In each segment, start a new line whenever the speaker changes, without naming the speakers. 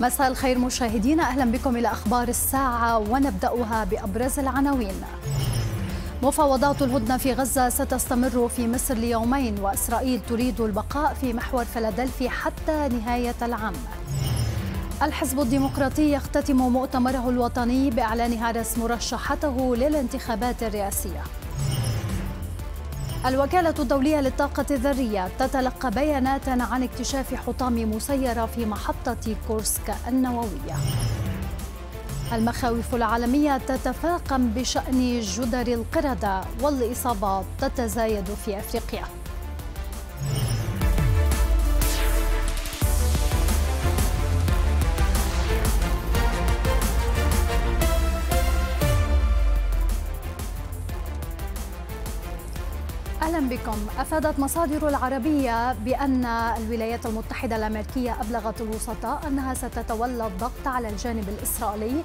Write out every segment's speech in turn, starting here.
مساء الخير مشاهدينا أهلا بكم إلى أخبار الساعة ونبدأها بأبرز العناوين. مفاوضات الهدنة في غزة ستستمر في مصر ليومين وإسرائيل تريد البقاء في محور فيلادلفي حتى نهاية العام. الحزب الديمقراطي يختتم مؤتمره الوطني باعلان هارس مرشحته للانتخابات الرئاسية. الوكالة الدولية للطاقة الذرية تتلقى بيانات عن اكتشاف حطام مسيرة في محطة كورسك النووية. المخاوف العالمية تتفاقم بشأن جدر القردة والإصابات تتزايد في أفريقيا. بكم. أفادت مصادر العربية بأن الولايات المتحدة الأمريكية أبلغت الوسطاء أنها ستتولى الضغط على الجانب الإسرائيلي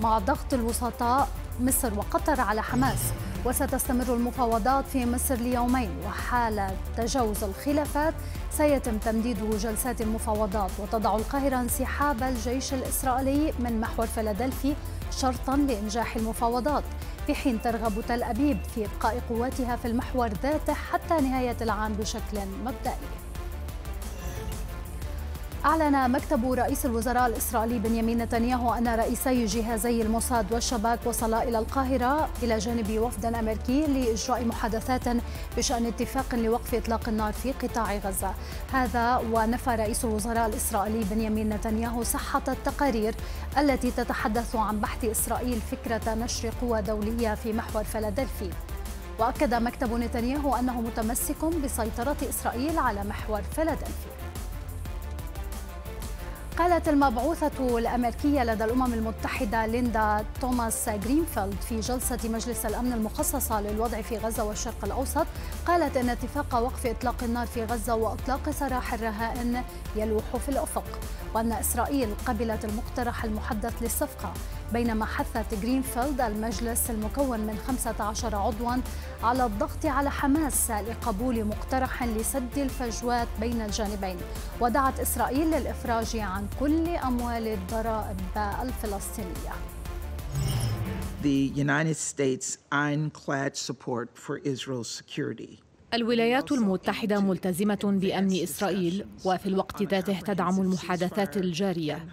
مع ضغط الوسطاء مصر وقطر على حماس وستستمر المفاوضات في مصر ليومين. وحال تجاوز الخلافات سيتم تمديد جلسات المفاوضات. وتضع القاهرة انسحاب الجيش الإسرائيلي من محور فيلادلفي شرطا لإنجاح المفاوضات. في حين ترغب تل أبيب في إبقاء قواتها في المحور ذاته حتى نهاية العام بشكل مبدئي. أعلن مكتب رئيس الوزراء الإسرائيلي بنيامين نتنياهو أن رئيسي جهازي الموساد والشباك وصلا إلى القاهرة إلى جانب وفد أمريكي لإجراء محادثات بشأن اتفاق لوقف إطلاق النار في قطاع غزة. هذا ونفى رئيس الوزراء الإسرائيلي بنيامين نتنياهو صحة التقارير التي تتحدث عن بحث إسرائيل فكرة نشر قوى دولية في محور فيلادلفي. وأكد مكتب نتنياهو أنه متمسك بسيطرة إسرائيل على محور فيلادلفي. قالت المبعوثة الأمريكية لدى الأمم المتحدة ليندا توماس جرينفيلد في جلسة مجلس الأمن المخصصة للوضع في غزة والشرق الأوسط قالت أن اتفاق وقف إطلاق النار في غزة وإطلاق سراح الرهائن يلوح في الأفق وأن إسرائيل قبلت المقترح المحدث للصفقة. بينما حثت جرينفيلد المجلس المكون من 15 عضوا على الضغط على حماس لقبول مقترح لسد الفجوات بين الجانبين. ودعت إسرائيل للإفراج عن كل أموال الضرائب الفلسطينية.
The United States ironclad support for Israel's security.
الولايات المتحدة ملتزمة بأمن إسرائيل وفي الوقت ذاته تدعم المحادثات الجارية.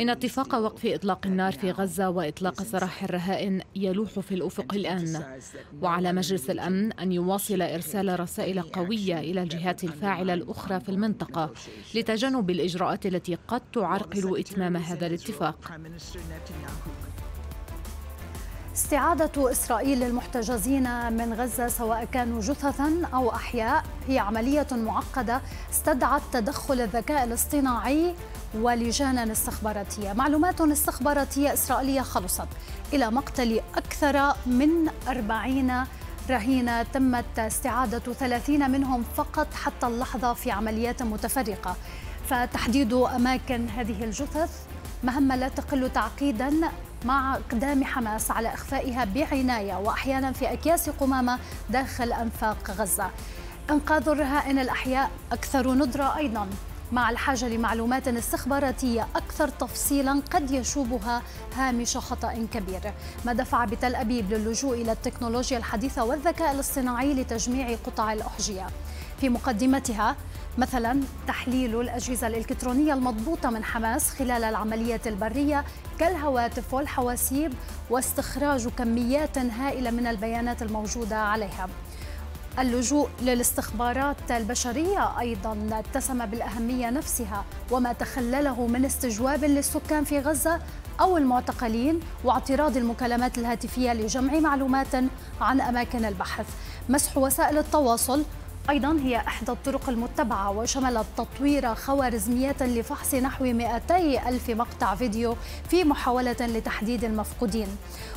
إن اتفاق وقف إطلاق النار في غزة وإطلاق سراح الرهائن يلوح في الأفق الآن. وعلى مجلس الأمن أن يواصل إرسال رسائل قوية إلى الجهات الفاعلة الأخرى في المنطقة لتجنب الإجراءات التي قد تعرقل إتمام هذا الاتفاق.
استعادة إسرائيل للمحتجزين من غزة سواء كانوا جثثا أو أحياء. هي عملية معقدة استدعت تدخل الذكاء الاصطناعي ولجانا استخباراتية. معلومات استخباراتية إسرائيلية خلصت. إلى مقتل أكثر من أربعين رهينة تمت استعادة ثلاثين منهم فقط حتى اللحظة في عمليات متفرقة. فتحديد أماكن هذه الجثث مهمة لا تقل تعقيدا مع اقدام حماس على إخفائها بعناية وأحيانا في أكياس قمامة داخل أنفاق غزة. أنقاذ الرهائن الأحياء أكثر ندرة أيضا مع الحاجة لمعلومات استخباراتية أكثر تفصيلا قد يشوبها هامش خطأ كبير، ما دفع بتل أبيب للجوء إلى التكنولوجيا الحديثة والذكاء الاصطناعي لتجميع قطع الأحجية. في مقدمتها مثلا تحليل الأجهزة الإلكترونية المضبوطة من حماس خلال العملية البرية كالهواتف والحواسيب واستخراج كميات هائلة من البيانات الموجودة عليها. اللجوء للاستخبارات البشرية أيضا اتسم بالأهمية نفسها وما تخلله من استجواب للسكان في غزة أو المعتقلين واعتراض المكالمات الهاتفية لجمع معلومات عن أماكن البحث. مسح وسائل التواصل أيضا هي إحدى الطرق المتبعة وشملت تطوير خوارزميات لفحص نحو 200 ألف مقطع فيديو في محاولة لتحديد المفقودين.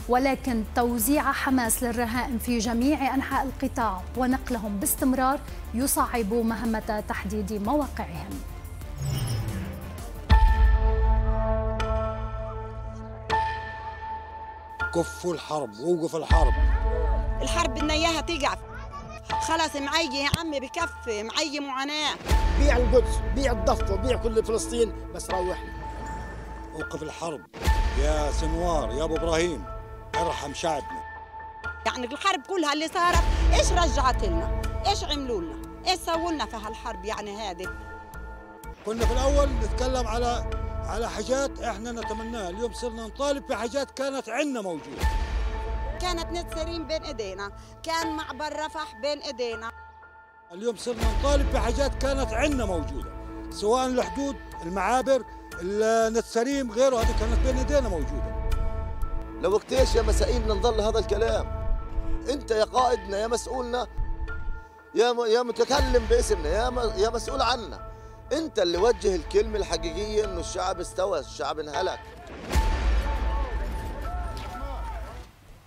ولكن توزيع حماس للرهائن في جميع أنحاء القطاع ونقلهم باستمرار يصعب مهمة تحديد مواقعهم.
كفوا الحرب ووقف الحرب.
الحرب بدنا إياها تقع. خلاص معي يا عمي بكفي معي معاناة.
بيع القدس بيع الضفة بيع كل فلسطين. بس روحنا وقف الحرب. يا سنوار يا أبو إبراهيم ارحم شعبنا.
يعني الحرب كلها اللي صارت إيش رجعت لنا؟ إيش عملوا لنا؟ إيش سووا لنا في هالحرب يعني هذه؟
كنا في الأول نتكلم على على حاجات إحنا نتمناها. اليوم صرنا نطالب في حاجات كانت عندنا موجودة.
كانت نتسرين بين إيدينا. كان معبر رفح بين إيدينا.
اليوم صرنا نطالب في حاجات كانت عندنا موجودة. سواء الحدود المعابر النتسريم غيره. هذه كانت بين إيدينا موجودة.
لوقت إيش يا مسائلنا نظل هذا الكلام. أنت يا قائدنا يا مسؤولنا يا م... يا متكلم باسمنا يا م... يا مسؤول عنا. أنت اللي وجه الكلمة الحقيقية إنه الشعب استوى الشعب انهلك.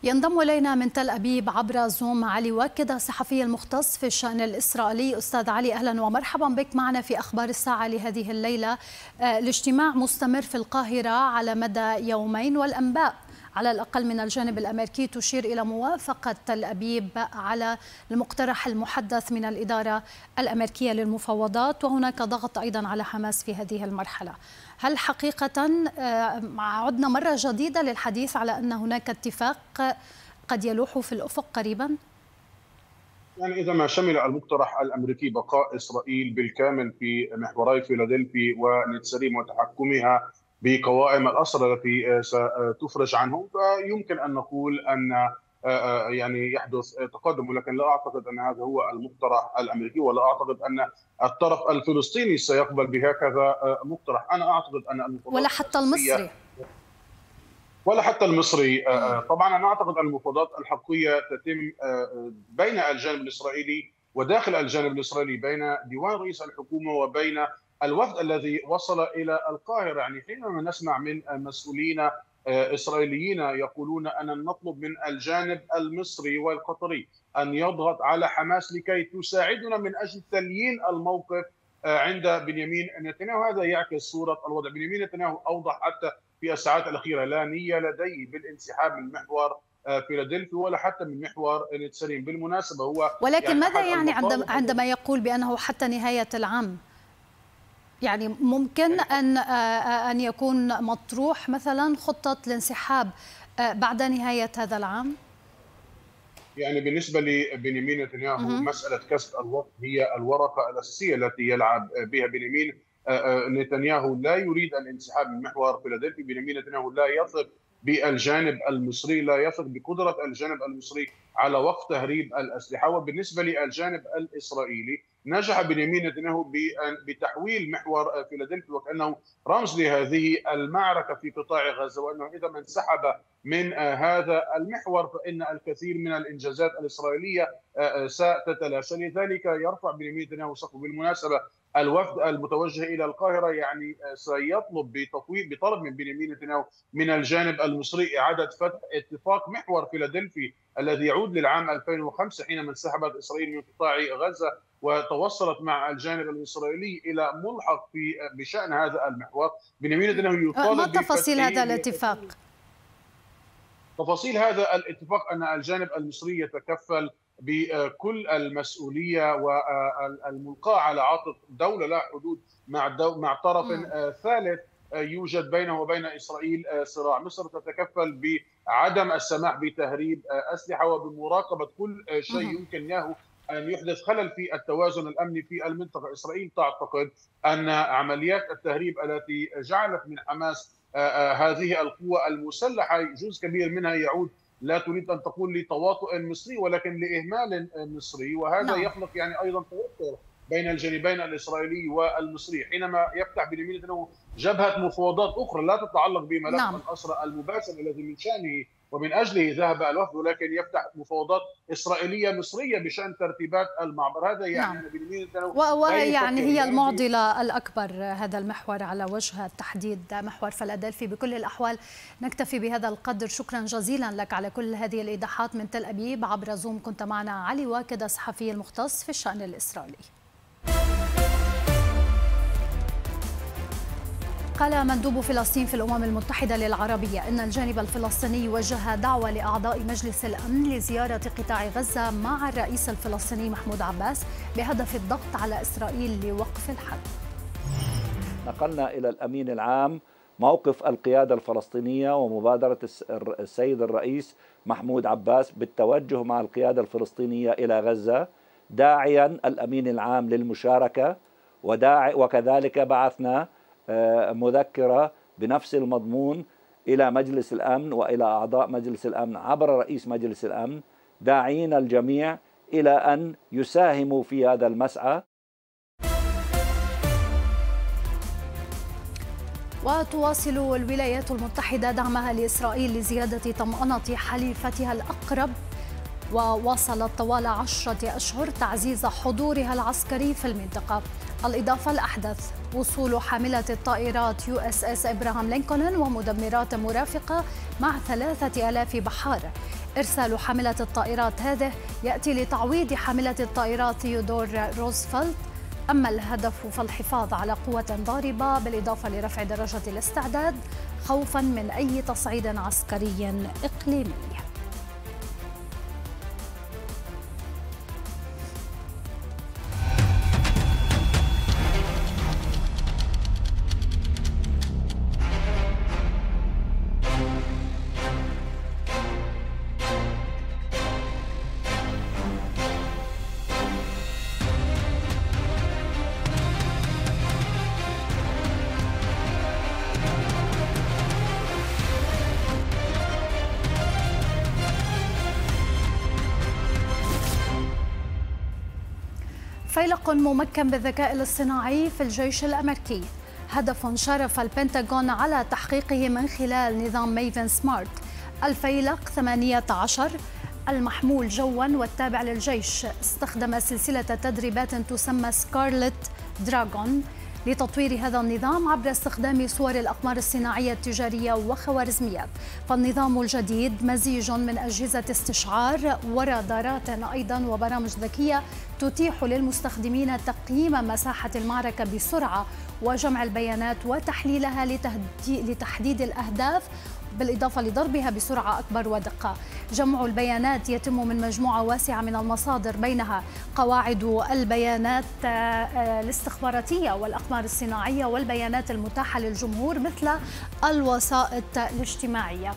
ينضم إلينا من تل أبيب عبر زوم علي واكد الصحفي المختص في الشأن الإسرائيلي. أستاذ علي أهلا ومرحبا بك معنا في أخبار الساعة لهذه الليلة. الاجتماع مستمر في القاهرة على مدى يومين والأنباء على الأقل من الجانب الأمريكي تشير إلى موافقة تل أبيب على المقترح المحدث من الإدارة الأمريكية للمفاوضات وهناك ضغط أيضا على حماس في هذه المرحلة هل حقيقة عدنا مرة جديدة للحديث على أن هناك اتفاق قد يلوح في الأفق قريبا؟
يعني إذا ما شمل المقترح الأمريكي بقاء إسرائيل بالكامل في محوري فيلادلفي ونتسريم وتحكمها بقوائم الأسرى التي ستفرج عنهم. فيمكن أن نقول أن يعني يحدث تقدم ولكن لا أعتقد أن هذا هو المقترح الأمريكي ولا أعتقد أن الطرف الفلسطيني سيقبل بهكذا مقترح. أنا أعتقد أن
ولا حتى المصري.
ولا حتى المصري طبعا أنا أعتقد أن المفاوضات الحقيقية تتم بين الجانب الإسرائيلي وداخل الجانب الإسرائيلي بين ديوان رئيس الحكومة وبين الوفد الذي وصل إلى القاهرة يعني حينما نسمع من مسؤولين إسرائيليين يقولون أن نطلب من الجانب المصري والقطري أن يضغط على حماس لكي تساعدنا من أجل تليين الموقف عند بنيامين نتنياهو. هذا يعكس صورة الوضع. بنيامين نتنياهو أوضح حتى في الساعات الأخيرة. لا نية لديه بالانسحاب من محور فيلادلفيا ولا حتى من محور نتسرين بالمناسبة هو
ولكن يعني ماذا يعني عندما عندما يقول بأنه حتى نهاية العام؟ يعني ممكن أن أن يكون مطروح مثلا خطة الانسحاب بعد نهاية هذا العام؟
يعني بالنسبة لبنيامين نتنياهو مسألة كسب الوقت هي الورقة الأساسية التي يلعب بها بنيامين. نتنياهو لا يريد الانسحاب من محور فيلادلفيا بنيامين نتنياهو لا يثق بالجانب المصري لا يثق بقدرة الجانب المصري على وقف تهريب الأسلحة. وبالنسبة للجانب الإسرائيلي نجح بنيامين نتنياهو بتحويل محور فيلادلفيا وكأنه رمز لهذه المعركة في قطاع غزة وأنه إذا ما انسحب من هذا المحور فإن الكثير من الإنجازات الإسرائيلية ستتلاشى لذلك يرفع بنيامين نتنياهو سقفه بالمناسبة. الوفد المتوجه إلى القاهرة يعني سيطلب بتطوير بطلب من بنيامين نتنياهو من الجانب المصري إعادة فتح اتفاق محور فيلادلفي الذي يعود للعام 2005 حينما انسحبت إسرائيل من قطاع غزة وتوصلت مع الجانب الإسرائيلي إلى ملحق في بشأن هذا المحور بنيامين نتنياهو يطالب
ما تفاصيل هذا الاتفاق؟
تفاصيل هذا الاتفاق أن الجانب المصري يتكفل بكل المسؤولية والملقاة على عاتق دولة لا حدود مع دو مع طرف ثالث يوجد بينه وبين إسرائيل صراع، مصر تتكفل بعدم السماح بتهريب أسلحة وبمراقبة كل شيء يمكن له أن يحدث خلل في التوازن الأمني في المنطقة، إسرائيل تعتقد أن عمليات التهريب التي جعلت من حماس هذه القوة المسلحة جزء كبير منها يعود لا تريد أن تقول لتواطؤ مصري ولكن لإهمال مصري وهذا نعم. يخلق يعني أيضا توتر بين الجانبين الإسرائيلي والمصري حينما يفتح بنيامين نتنياهو جبهة مفاوضات أخرى لا تتعلق بملف نعم. الأسرى المباشر الذي من شأنه ومن اجله ذهب الوفد ولكن يفتح مفاوضات إسرائيلية مصرية بشأن ترتيبات المعبر. هذا يعني
نعم. بنيامين ويعني هي المعضلة الأكبر هذا المحور على وجه التحديد محور فلادلفي بكل الأحوال نكتفي بهذا القدر. شكرا جزيلا لك على كل هذه الإيضاحات من تل أبيب. عبر زوم كنت معنا علي واكد الصحفي المختص في الشأن الإسرائيلي. قال مندوب فلسطين في الأمم المتحدة للعربية أن الجانب الفلسطيني وجه دعوة لأعضاء مجلس الأمن لزيارة قطاع غزة مع الرئيس الفلسطيني محمود عباس بهدف الضغط على إسرائيل لوقف الحرب.
نقلنا إلى الأمين العام موقف القيادة الفلسطينية ومبادرة السيد الرئيس محمود عباس بالتوجه مع القيادة الفلسطينية إلى غزة داعيا الأمين العام للمشاركة وداعي وكذلك بعثنا مذكرة بنفس المضمون إلى مجلس الأمن وإلى أعضاء مجلس الأمن عبر رئيس مجلس الأمن داعين الجميع إلى أن يساهموا في هذا المسعى.
وتواصل الولايات المتحدة دعمها لإسرائيل لزيادة طمأنة حليفتها الأقرب. وواصلت طوال عشرة أشهر تعزيز حضورها العسكري في المنطقة. الإضافة الأحدث. وصول حاملة الطائرات USS إبراهام لينكولن ومدمرات مرافقة مع ثلاثة ألاف بحار. إرسال حاملة الطائرات هذه يأتي لتعويض حاملة الطائرات ثيودور روزفلت. أما الهدف فالحفاظ على قوة ضاربة بالإضافة لرفع درجة الاستعداد خوفا من أي تصعيد عسكري إقليمي. ممكن بالذكاء الاصطناعي في الجيش الأمريكي. هدف شرف البنتاغون على تحقيقه من خلال نظام ميفن سمارت. الفيلق 18 المحمول جوا والتابع للجيش. استخدم سلسلة تدريبات تسمى سكارلت دراغون لتطوير هذا النظام عبر استخدام صور الأقمار الصناعية التجارية وخوارزميات فالنظام الجديد مزيج من أجهزة استشعار ورادارات أيضا وبرامج ذكية تتيح للمستخدمين تقييم مساحة المعركة بسرعة وجمع البيانات وتحليلها لتحديد الأهداف بالإضافة لضربها بسرعة أكبر ودقة. جمع البيانات يتم من مجموعة واسعة من المصادر بينها قواعد البيانات آه، آه، الاستخباراتية والأقمار الصناعية والبيانات المتاحة للجمهور مثل الوسائط الاجتماعية.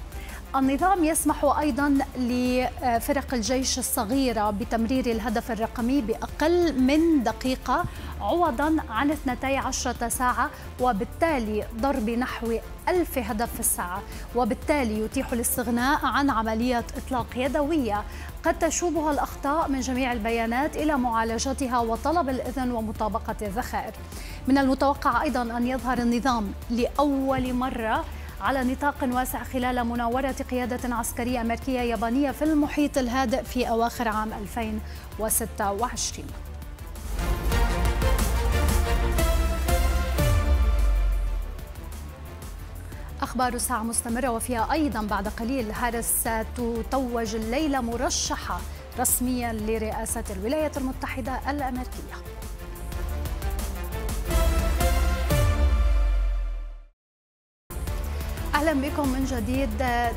النظام يسمح أيضا لفرق الجيش الصغيرة بتمرير الهدف الرقمي بأقل من دقيقة عوضا عن 12 ساعة وبالتالي ضرب نحو ألف هدف في الساعة. وبالتالي يتيح الاستغناء عن عملية إطلاق يدوية. قد تشوبها الأخطاء من جميع البيانات إلى معالجتها وطلب الإذن ومطابقة الذخائر. من المتوقع أيضا أن يظهر النظام لأول مرة على نطاق واسع خلال مناورة قيادة عسكرية أمريكية يابانية في المحيط الهادئ في أواخر عام 2026 أخبار الساعة مستمرة وفيها أيضا بعد قليل هارس تتوج الليلة مرشحة رسميا لرئاسة الولايات المتحدة الأمريكية. أهلا بكم من جديد.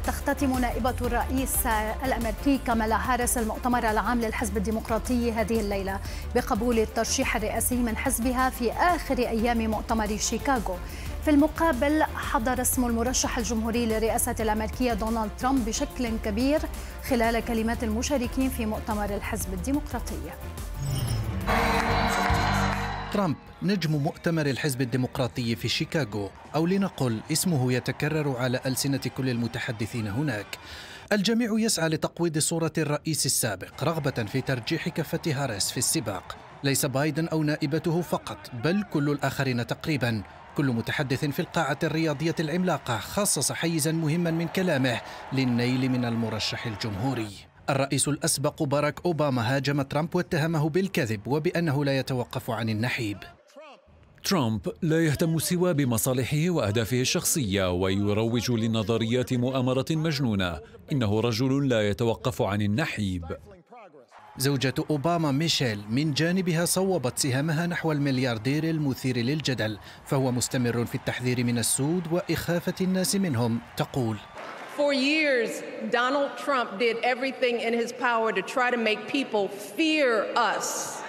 تختتم نائبة الرئيس الأمريكي كامالا هاريس المؤتمر العام للحزب الديمقراطي هذه الليلة بقبول الترشيح الرئاسي من حزبها في آخر أيام مؤتمر شيكاغو. في المقابل حضر اسم المرشح الجمهوري للرئاسة الأمريكية دونالد ترامب بشكل كبير خلال كلمات المشاركين في مؤتمر الحزب الديمقراطي.
ترامب نجم مؤتمر الحزب الديمقراطي في شيكاغو أو لنقل اسمه يتكرر على ألسنة كل المتحدثين هناك. الجميع يسعى لتقويض صورة الرئيس السابق رغبة في ترجيح كفة هاريس في السباق. ليس بايدن أو نائبته فقط بل كل الآخرين تقريبا. كل متحدث في القاعة الرياضية العملاقة خصص حيزا مهما من كلامه للنيل من المرشح الجمهوري. الرئيس الأسبق باراك أوباما هاجم ترامب واتهمه بالكذب وبأنه لا يتوقف عن النحيب.
ترامب لا يهتم سوى بمصالحه وأهدافه الشخصية ويروج لنظريات مؤامرة مجنونة. إنه رجل لا يتوقف عن النحيب.
زوجة أوباما ميشيل من جانبها صوبت سهامها نحو الملياردير المثير للجدل فهو مستمر في التحذير من السود وإخافة الناس منهم تقول
For years, Donald Trump did everything in his power to try to make people fear us.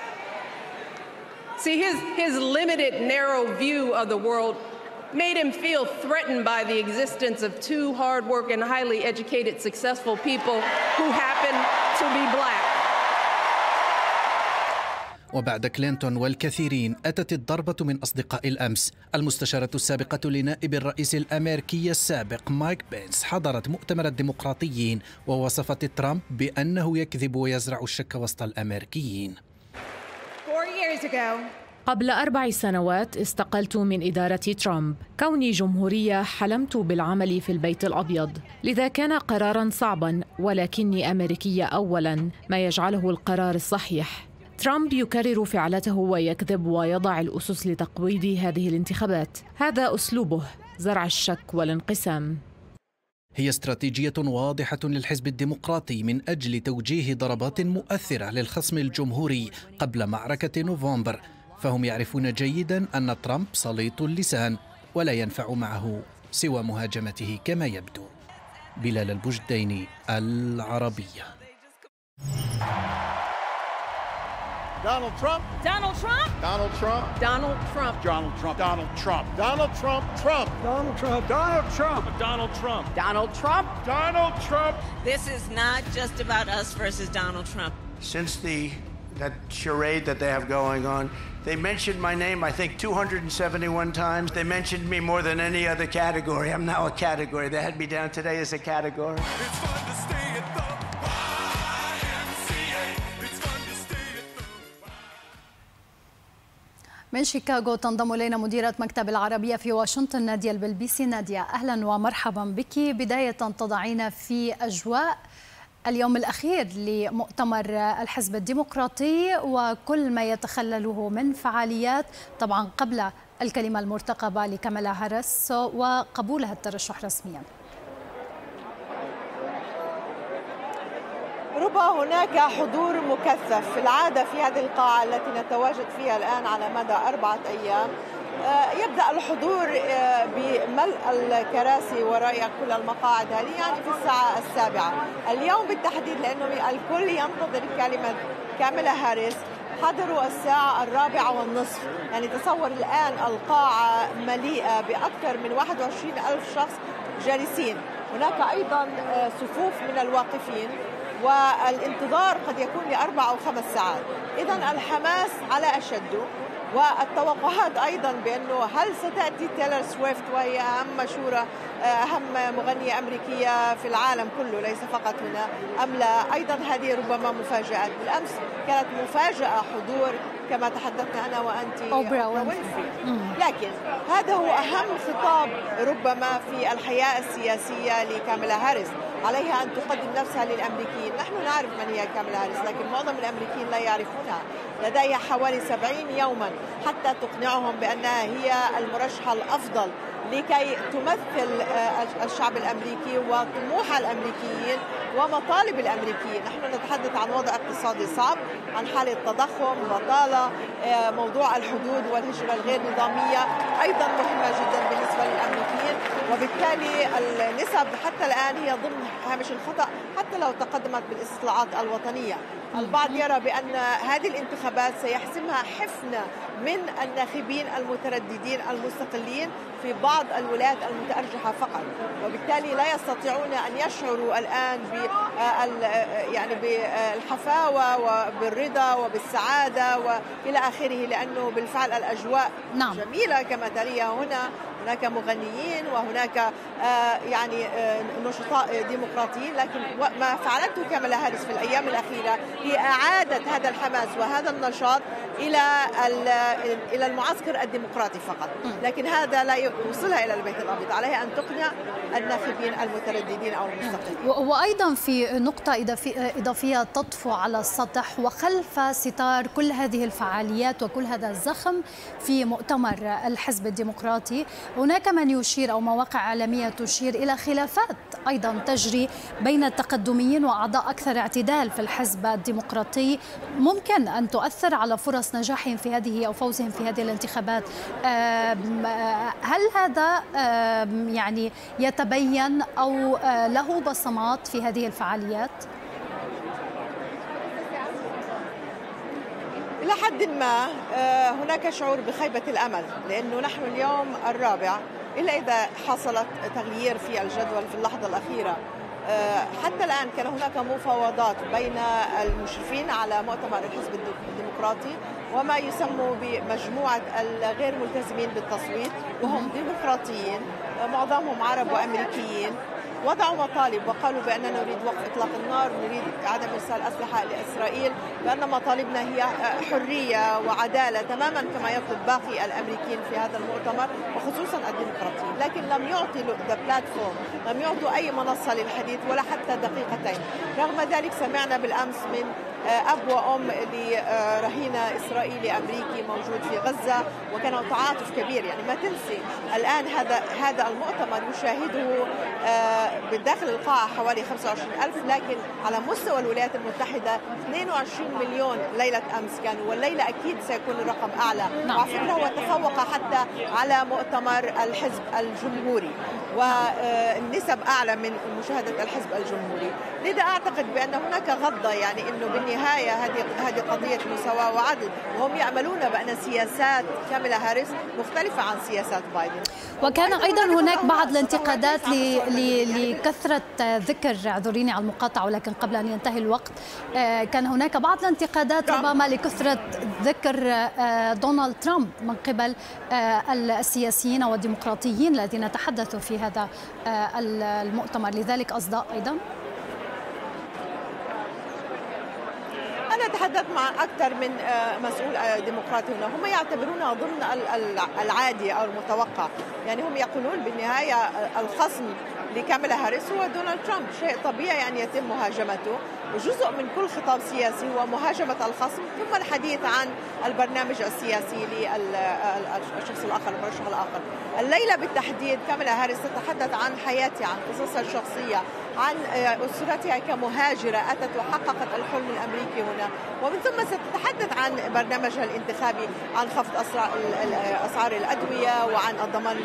See, his, his limited, narrow view of the world made him feel threatened by the existence of two hard-working, highly educated, successful people who happen to be black.
وبعد كلينتون والكثيرين أتت الضربة من أصدقاء الأمس. المستشارة السابقة لنائب الرئيس الأمريكي السابق مايك بينس حضرت مؤتمر الديمقراطيين ووصفت ترامب بأنه يكذب ويزرع الشك وسط الأمريكيين.
قبل أربع سنوات استقلت من إدارة ترامب. كوني جمهورية حلمت بالعمل في البيت الأبيض. لذا كان قرارا صعبا ولكني أمريكية أولا ما يجعله القرار الصحيح. ترامب يكرر فعلته ويكذب ويضع الأسس لتقويض هذه الانتخابات. هذا أسلوبه زرع الشك والانقسام.
هي استراتيجية واضحة للحزب الديمقراطي من أجل توجيه ضربات مؤثرة للخصم الجمهوري قبل معركة نوفمبر. فهم يعرفون جيدا أن ترامب سليط اللسان ولا ينفع معه سوى مهاجمته كما يبدو. بلال البجديني العربية.
Donald Trump.
Donald Trump.
Donald Trump.
Donald Trump.
Donald Trump. Donald Trump. Donald Trump. Trump.
Donald Trump. Donald Trump.
Donald Trump.
Donald Trump.
Donald Trump.
This is not just about us versus Donald Trump.
Since the that charade that they have going on, they mentioned my name, I think, 271 times. They mentioned me more than any other category. I'm now a category. They had me down today as a category.
من شيكاغو تنضم إلينا مديرة مكتب العربية في واشنطن نادية البلبيسي. نادية أهلا ومرحبا بك. بداية تضعين في أجواء اليوم الأخير لمؤتمر الحزب الديمقراطي وكل ما يتخلله من فعاليات طبعا قبل الكلمة المرتقبة لكاميلا هاريس وقبولها الترشح رسميا.
ربما هناك حضور مكثف في العادة في هذه القاعة التي نتواجد فيها الآن على مدى أربعة أيام. يبدأ الحضور بملء الكراسي وراء كل المقاعد هذه يعني في الساعة السابعة. اليوم بالتحديد لأنه الكل ينتظر كلمة كاميلا هاريس حضروا الساعة الرابعة والنصف. يعني تصور الآن القاعة مليئة بأكثر من 21 ألف شخص جالسين. هناك أيضا صفوف من الواقفين. والانتظار قد يكون لأربع أو خمس ساعات. إذا الحماس على أشده والتوقعات أيضا بأنه هل ستأتي تيلر سويفت وهي أهم مشهورة أهم مغنية أمريكية في العالم كله ليس فقط هنا أم لا؟ أيضا هذه ربما مفاجآت. بالأمس كانت مفاجأة حضور كما تحدثنا أنا وأنت
اوبرا وينفري
لكن هذا هو أهم خطاب ربما في الحياة السياسية لكاميلا هاريس. عليها أن تقدم نفسها للأمريكيين، نحن نعرف من هي كاميلا هاريس لكن معظم الأمريكيين لا يعرفونها، لديها حوالي 70 يوما حتى تقنعهم بأنها هي المرشحة الأفضل لكي تمثل الشعب الأمريكي وطموح الأمريكيين ومطالب الأمريكيين، نحن نتحدث عن وضع اقتصادي صعب، عن حاله تضخم، بطالة، موضوع الحدود والهجرة الغير نظامية أيضا مهمة جدا بالنسبة للأمريكيين، وبالتالي النسب حتى الآن هي ضمن هامش الخطأ حتى لو تقدمت بالاستطلاعات الوطنية. البعض يرى بأن هذه الانتخابات سيحسمها حفنة من الناخبين المترددين المستقلين في بعض الولايات المتأرجحة فقط وبالتالي لا يستطيعون أن يشعروا الآن ب يعني بالحفاوة وبالرضا وبالسعادة وإلى آخره لأنه بالفعل الأجواء
نعم.
جميلة كما تريها هنا هناك مغنيين وهناك يعني نشطاء ديمقراطيين لكن ما فعلته كاملا هاريس في الأيام الأخيرة هي إعادة هذا الحماس وهذا النشاط إلى إلى المعسكر الديمقراطي فقط. لكن هذا لا يوصلها إلى البيت الأبيض. عليها أن تقنع الناخبين المترددين أو المستقلين.
وأيضا في نقطة إضافية تطفو على السطح وخلف ستار كل هذه الفعاليات وكل هذا الزخم في مؤتمر الحزب الديمقراطي. هناك من يشير أو مواقع عالمية تشير إلى خلافات أيضا تجري بين التقدميين وأعضاء أكثر اعتدال في الحزب الديمقراطي ممكن أن تؤثر على فرص نجاحهم في هذه أو فوزهم في هذه الانتخابات هل هذا يعني يتبين أو له بصمات في هذه الفعاليات؟
إلى حد ما هناك شعور بخيبة الأمل لأنه نحن اليوم الرابع إلا إذا حصلت تغيير في الجدول في اللحظة الأخيرة. آه، حتى الآن كان هناك مفاوضات بين المشرفين على مؤتمر الحزب الديمقراطي وما يسمى بمجموعة الغير ملتزمين بالتصويت وهم ديمقراطيين معظمهم عرب وأمريكيين. وضعوا مطالب وقالوا بأننا نريد وقف إطلاق النار نريد عدم إرسال أسلحة لإسرائيل بأن مطالبنا هي حرية وعدالة تماما كما يطلب باقي الأمريكيين في هذا المؤتمر وخصوصا الديمقراطيين. لكن لم يعطي ذا بلاتفورم لم يعطوا أي منصة للحديث ولا حتى دقيقتين. رغم ذلك سمعنا بالأمس من أب وأم لرهين إسرائيلي أمريكي موجود في غزة وكان تعاطف كبير. يعني ما تنسي الآن هذا هذا المؤتمر يشاهده بداخل القاعة حوالي 25 ألف لكن على مستوى الولايات المتحدة 22 مليون ليلة أمس كانوا والليلة أكيد سيكون الرقم أعلى. نعم. وعلى فكرة هو تفوق حتى على مؤتمر الحزب الجمهوري. والنسب أعلى من مشاهدة الحزب الجمهوري. لذا أعتقد بأن هناك غضة يعني أنه بالنهاية هذه هذه قضية مساواة وعدل. وهم يعملون بأن سياسات كاميلا هاريس مختلفة عن سياسات بايدن.
وكان أيضا هناك بعض الانتقادات لكثرة ذكر اعذريني على المقاطعة ولكن قبل أن ينتهي الوقت كان هناك بعض الانتقادات ربما لكثرة ذكر دونالد ترامب من قبل السياسيين والديمقراطيين الذين تحدثوا في هذا المؤتمر. لذلك أصداء أيضا.
أنا تحدثت مع أكثر من مسؤول ديمقراطي هنا. هم يعتبرونها ضمن العادي أو المتوقع. يعني هم يقولون بالنهاية الخصم لكاميلا هاريس هو دونالد ترامب. شيء طبيعي أن يتم مهاجمته. وجزء من كل خطاب سياسي هو مهاجمة الخصم ثم الحديث عن البرنامج السياسي للشخص الآخر المرشح الآخر. الليلة بالتحديد كاميلا هاريس تتحدث عن حياتها عن قصصها الشخصية عن أسرتها كمهاجرة أتت وحققت الحلم الأمريكي هنا. ومن ثم ستتحدث عن برنامجها الانتخابي عن خفض أسعار الأدوية وعن الضمان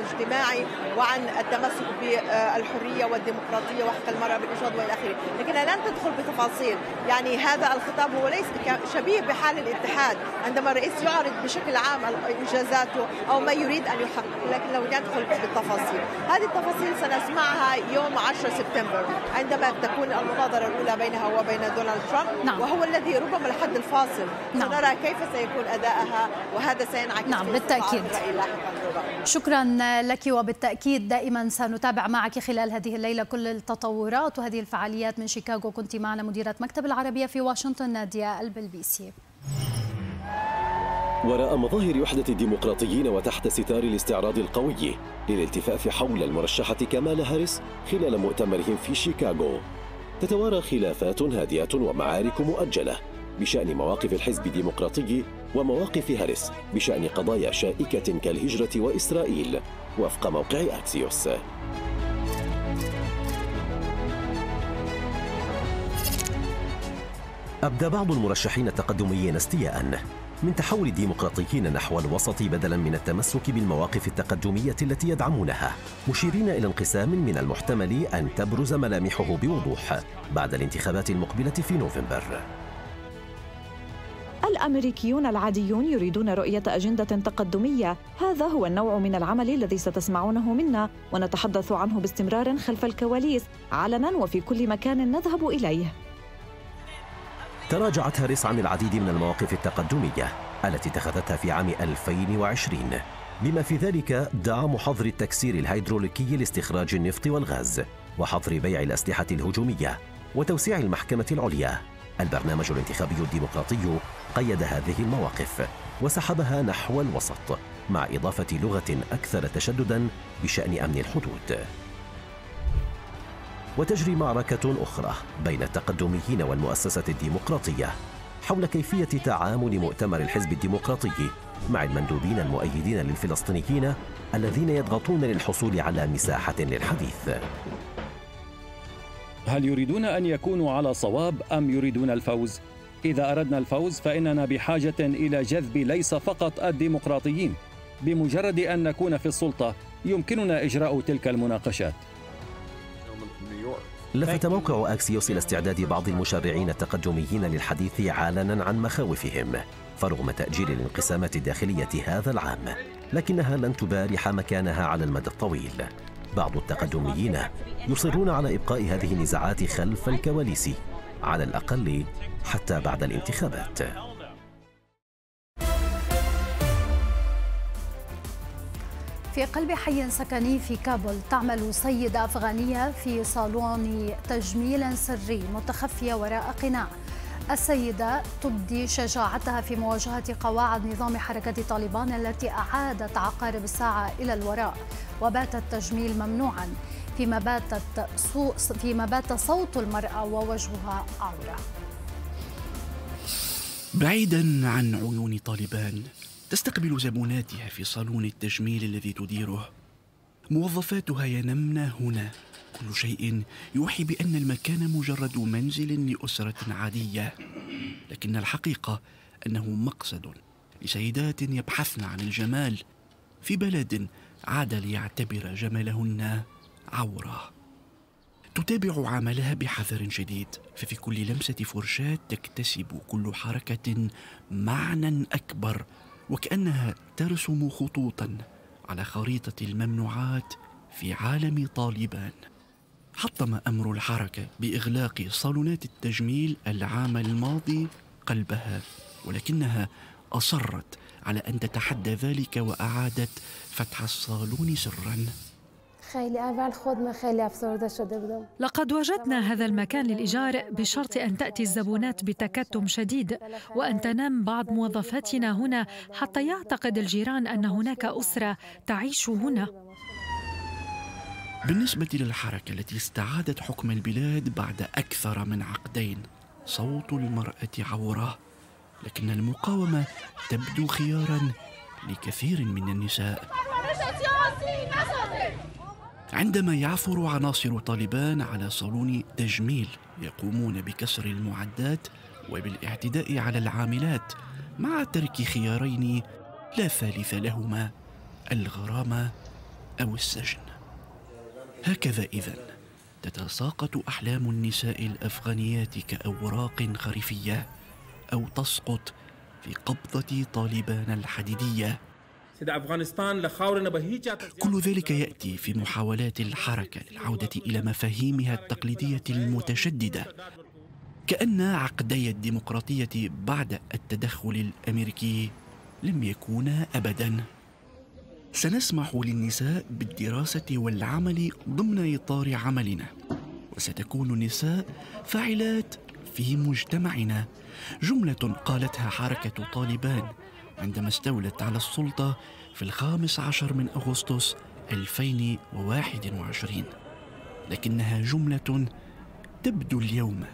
الاجتماعي وعن التمسك بالحرية والديمقراطية وحق المرأة بالإنشاد وإلى آخره. لكنها لن تدخل بتفاصيل. يعني هذا الخطاب هو ليس شبيه بحال الاتحاد عندما الرئيس يعرض بشكل عام إنجازاته أو ما يريد أن يحقق لكن لو يدخل بالتفاصيل. هذه التفاصيل سنسمعها يوم 10 سبتمبر عندما تكون المناظرة الأولى بينها وبين دونالد ترامب
نعم.
وهو الذي ربما الحد الفاصل. نعم. سنرى كيف سيكون أداءها وهذا سينعكس
نعم بالتأكيد. شكرا لك وبالتأكيد دائما سنتابع معك خلال هذه الليلة كل التطورات وهذه الفعاليات من شيكاغو. كنت معنا مديرة مكتب العربية في واشنطن نادية البلبيسي.
وراء مظاهر وحدة الديمقراطيين وتحت ستار الاستعراض القوي للالتفاف حول المرشحة كمالا هاريس خلال مؤتمرهم في شيكاغو. تتوارى خلافات هادئة ومعارك مؤجلة بشأن مواقف الحزب الديمقراطي ومواقف هاريس بشأن قضايا شائكة كالهجرة وإسرائيل وفق موقع أكسيوس. أبدى بعض المرشحين التقدميين استياء. من تحول الديمقراطيين نحو الوسط بدلا من التمسك بالمواقف التقدمية التي يدعمونها مشيرين إلى انقسام من المحتمل أن تبرز ملامحه بوضوح بعد الانتخابات المقبلة في نوفمبر.
الأمريكيون العاديون يريدون رؤية أجندة تقدمية. هذا هو النوع من العمل الذي ستسمعونه منا ونتحدث عنه باستمرار خلف الكواليس علنا وفي كل مكان نذهب إليه.
تراجعت هاريس عن العديد من المواقف التقدمية التي اتخذتها في عام 2020 بما في ذلك دعم حظر التكسير الهيدروليكي لاستخراج النفط والغاز وحظر بيع الأسلحة الهجومية وتوسيع المحكمة العليا. البرنامج الانتخابي الديمقراطي قيد هذه المواقف وسحبها نحو الوسط مع إضافة لغة أكثر تشددا بشأن أمن الحدود. وتجري معركة أخرى بين التقدميين والمؤسسة الديمقراطية حول كيفية تعامل مؤتمر الحزب الديمقراطي مع المندوبين المؤيدين للفلسطينيين الذين يضغطون للحصول على مساحة للحديث.
هل يريدون أن يكونوا على صواب أم يريدون الفوز؟ إذا أردنا الفوز فإننا بحاجة إلى جذب ليس فقط الديمقراطيين بمجرد أن نكون في السلطة يمكننا إجراء تلك المناقشات.
لفت موقع أكسيوس إلى استعداد بعض المشرعين التقدميين للحديث علنا عن مخاوفهم فرغم تأجيل الانقسامات الداخلية هذا العام لكنها لن تبارح مكانها على المدى الطويل. بعض التقدميين يصرون على إبقاء هذه النزاعات خلف الكواليس على الأقل حتى بعد الانتخابات.
في قلب حي سكني في كابول تعمل سيدة أفغانية في صالون تجميل سري متخفية وراء قناع. السيدة تبدي شجاعتها في مواجهة قواعد نظام حركة طالبان التي أعادت عقارب الساعة إلى الوراء وبات التجميل ممنوعا. فيما باتت فيما بات صوت المرأة ووجهها عورة.
بعيدا عن عيون طالبان تستقبل زبوناتها في صالون التجميل الذي تديره. موظفاتها ينمن هنا. كل شيء يوحي بأن المكان مجرد منزل لأسرة عادية. لكن الحقيقة أنه مقصد لسيدات يبحثن عن الجمال في بلد عاد ليعتبر جمالهن عورة. تتابع عملها بحذر شديد. ففي كل لمسة فرشاة تكتسب كل حركة معنى أكبر وكأنها ترسم خطوطا على خريطة الممنوعات في عالم طالبان. حطم أمر الحركة بإغلاق صالونات التجميل العام الماضي قلبها ولكنها أصرت على أن تتحدى ذلك وأعادت فتح الصالون سرا.
لقد وجدنا هذا المكان للإيجار بشرط أن تأتي الزبونات بتكتم شديد وأن تنام بعض موظفاتنا هنا حتى يعتقد الجيران أن هناك أسرة تعيش هنا.
بالنسبة للحركة التي استعادت حكم البلاد بعد أكثر من عقدين صوت المرأة عورة لكن المقاومة تبدو خيارا لكثير من النساء. عندما يعثر عناصر طالبان على صالون تجميل يقومون بكسر المعدات وبالاعتداء على العاملات مع ترك خيارين لا ثالث لهما الغرامة أو السجن. هكذا اذا تتساقط أحلام النساء الأفغانيات كأوراق خريفية أو تسقط في قبضة طالبان الحديدية. كل ذلك يأتي في محاولات الحركة للعودة إلى مفاهيمها التقليدية المتشددة. كأن عقدي الديمقراطية بعد التدخل الأمريكي لم يكونا ابدا. سنسمح للنساء بالدراسة والعمل ضمن إطار عملنا وستكون النساء فاعلات في مجتمعنا. جملة قالتها حركة طالبان عندما استولت على السلطة في الخامس عشر من أغسطس 2021 لكنها جملة تبدو اليوم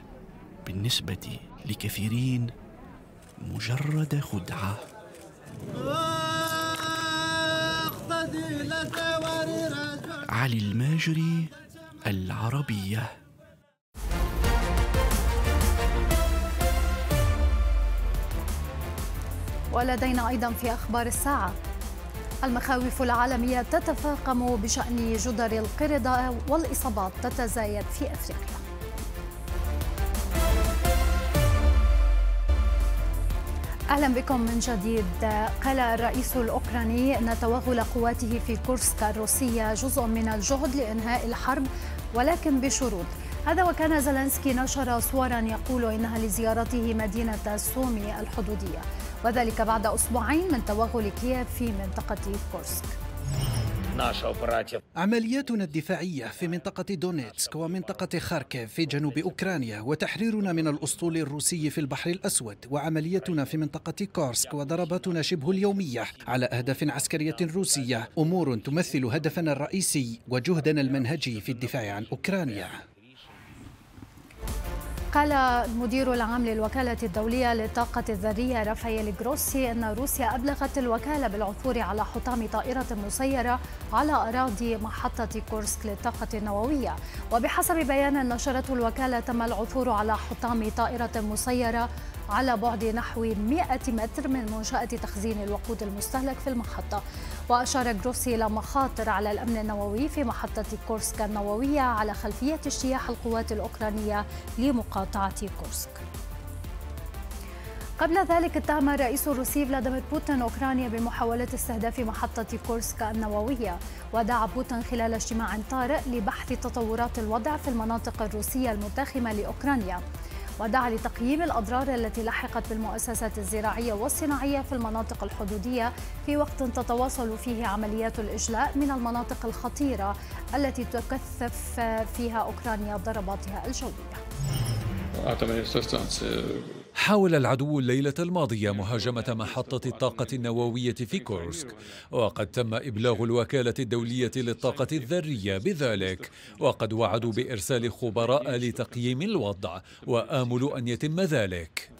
بالنسبة لكثيرين مجرد خدعة. علي الماجري العربية.
ولدينا أيضا في أخبار الساعة. المخاوف العالمية تتفاقم بشأن جدر القردة والإصابات تتزايد في أفريقيا. أهلا بكم من جديد. قال الرئيس الأوكراني ان توغل قواته في كورسك الروسية جزء من الجهد لإنهاء الحرب ولكن بشروط. هذا وكان زلنسكي نشر صورا يقول إنها لزيارته مدينة سومي الحدودية. وذلك بعد أسبوعين من توغل كييف في منطقة كورسك.
عملياتنا الدفاعية في منطقة دونيتسك ومنطقة خاركيف في جنوب أوكرانيا وتحريرنا من الأسطول الروسي في البحر الأسود وعمليتنا في منطقة كورسك وضرباتنا شبه اليومية على أهداف عسكرية روسية. أمور تمثل هدفنا الرئيسي وجهدنا المنهجي في الدفاع عن أوكرانيا.
قال المدير العام للوكالة الدولية للطاقة الذرية رافائيل جروسي أن روسيا أبلغت الوكالة بالعثور على حطام طائرة مسيرة على أراضي محطة كورسك للطاقة النووية. وبحسب بيان نشرته الوكالة تم العثور على حطام طائرة مسيرة على بعد نحو 100 متر من منشأة تخزين الوقود المستهلك في المحطة. وأشار جروسي إلى مخاطر على الأمن النووي في محطة كورسك النووية على خلفية اجتياح القوات الأوكرانية لمقاطعة كورسك. قبل ذلك اتهم الرئيس الروسي فلاديمير بوتين أوكرانيا بمحاولة استهداف محطة كورسك النووية. ودعا بوتين خلال اجتماع طارئ لبحث تطورات الوضع في المناطق الروسية المتاخمة لأوكرانيا. ودعا لتقييم الأضرار التي لحقت بالمؤسسات الزراعية والصناعية في المناطق الحدودية في وقت تتواصل فيه عمليات الإجلاء من المناطق الخطيرة التي تكثف فيها أوكرانيا ضرباتها الجوية.
حاول العدو الليلة الماضية مهاجمة محطة الطاقة النووية في كورسك وقد تم إبلاغ الوكالة الدولية للطاقة الذرية بذلك وقد وعدوا بإرسال خبراء لتقييم الوضع وآمل أن يتم ذلك.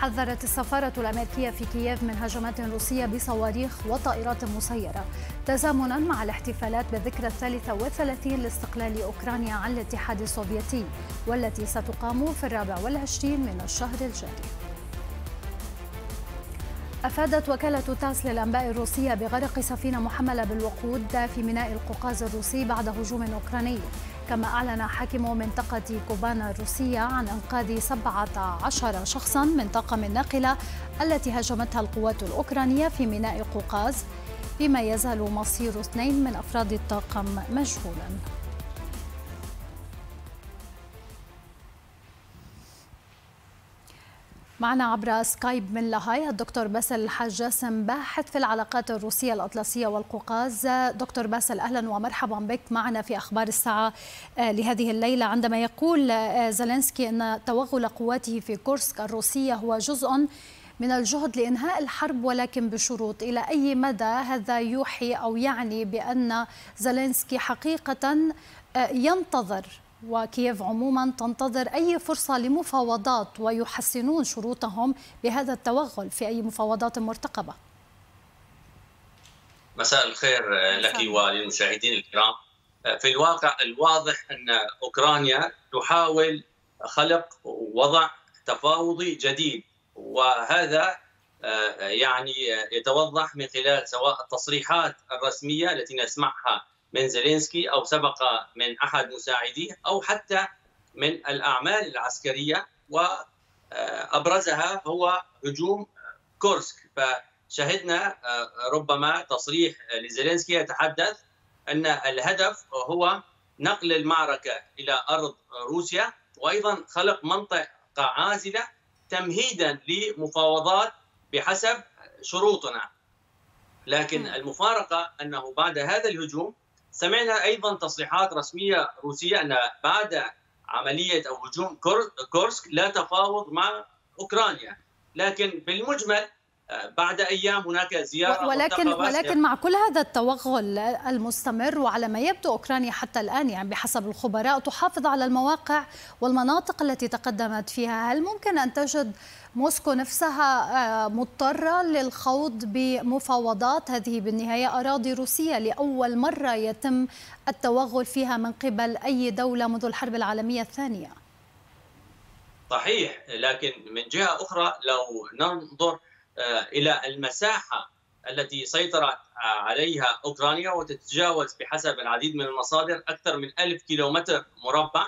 حذرت السفارة الأمريكية في كييف من هجمات روسية بصواريخ وطائرات مسيرة تزامنا مع الاحتفالات بالذكرى الثالثة والثلاثين لاستقلال أوكرانيا عن الاتحاد السوفيتي والتي ستقام في الرابع والعشرين من الشهر الجاري. أفادت وكالة تاس للأنباء الروسية بغرق سفينة محملة بالوقود في ميناء القوقاز الروسي بعد هجوم أوكراني. كما أعلن حاكم منطقة كوبانا الروسية عن إنقاذ 17 شخصا من طاقم الناقلة التي هاجمتها القوات الأوكرانية في ميناء قوقاز فيما يزال مصير اثنين من أفراد الطاقم مجهولا. معنا عبر سكايب من لاهاي الدكتور باسل الحاج جاسم باحث في العلاقات الروسية الأطلسية والقوقاز. دكتور باسل أهلا ومرحبا بك معنا في أخبار الساعة لهذه الليلة. عندما يقول زيلينسكي أن توغل قواته في كورسك الروسية هو جزء من الجهد لإنهاء الحرب ولكن بشروط. إلى أي مدى هذا يوحي أو يعني بأن زيلينسكي حقيقة ينتظر وكييف عموما تنتظر أي فرصة لمفاوضات ويحسنون شروطهم بهذا التوغل في أي مفاوضات مرتقبة.
مساء الخير لك وللمشاهدين الكرام. في الواقع الواضح أن أوكرانيا تحاول خلق وضع تفاوضي جديد وهذا يعني يتوضح من خلال سواء التصريحات الرسمية التي نسمعها من زيلينسكي أو سبق من أحد مساعديه أو حتى من الأعمال العسكرية وأبرزها هو هجوم كورسك. فشهدنا ربما تصريح لزيلينسكي يتحدث أن الهدف هو نقل المعركة إلى أرض روسيا وأيضا خلق منطقة عازلة تمهيدا لمفاوضات بحسب شروطنا. لكن المفارقة أنه بعد هذا الهجوم سمعنا أيضا تصريحات رسمية روسية أن بعد عملية أو هجوم كورسك لا تفاوض مع أوكرانيا. لكن بالمجمل بعد أيام هناك زيارة
ولكن ولكن مع كل هذا التوغل المستمر وعلى ما يبدو أوكرانيا حتى الآن يعني بحسب الخبراء تحافظ على المواقع والمناطق التي تقدمت فيها، هل ممكن أن تجد موسكو نفسها مضطرة للخوض بمفاوضات هذه بالنهاية أراضي روسية لأول مرة يتم التوغل فيها من قبل أي دولة منذ الحرب العالمية الثانية؟
صحيح لكن من جهة أخرى لو ننظر إلى المساحة التي سيطرت عليها أوكرانيا وتتجاوز بحسب العديد من المصادر أكثر من ألف كيلومتر مربع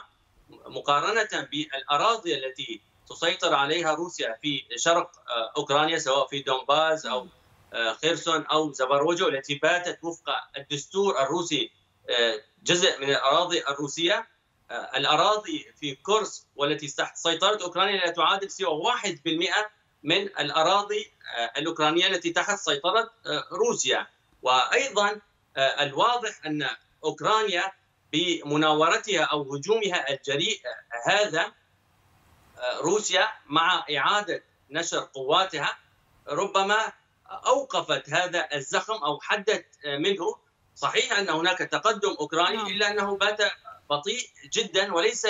مقارنة بالأراضي التي تسيطر عليها روسيا في شرق أوكرانيا سواء في دونباز أو خيرسون أو زباروجو التي باتت وفق الدستور الروسي جزء من الأراضي الروسية. الأراضي في كورس والتي تحت سيطرة أوكرانيا لا تعادل سوى 1% من الأراضي الأوكرانية التي تحت سيطرة روسيا. وأيضا الواضح أن أوكرانيا بمناورتها أو هجومها الجريء هذا روسيا مع إعادة نشر قواتها ربما أوقفت هذا الزخم أو حدت منه صحيح أن هناك تقدم أوكراني إلا أنه بات بطيء جدا وليس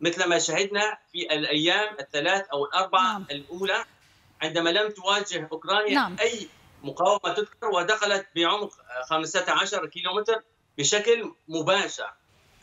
مثل ما شهدنا في الأيام الثلاث أو الاربعه نعم. الأولى عندما لم تواجه أوكرانيا نعم. أي مقاومة تذكر ودخلت بعمق 15 كيلومتر بشكل مباشر